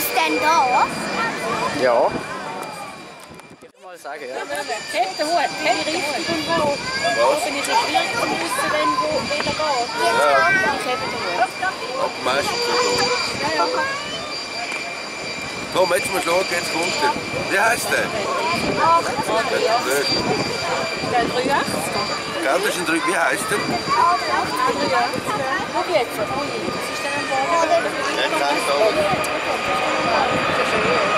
Bleibst du bis dann da? Ja. Mal sagen, ja. Den Hut, hebt richtig und wo. Wo bin ich richtig wissen, wenn wo wieder geht. Ich heb den Hut. Ab meistens so. Komm, jetzt mal schauen, jetzt kommt er. Wie heißt der? Nicht. Der 83. Gell, das ist ein Drück. Wie heißt der? Schau jetzt, oh je, was ist denn Boden? Ich kann es Yeah.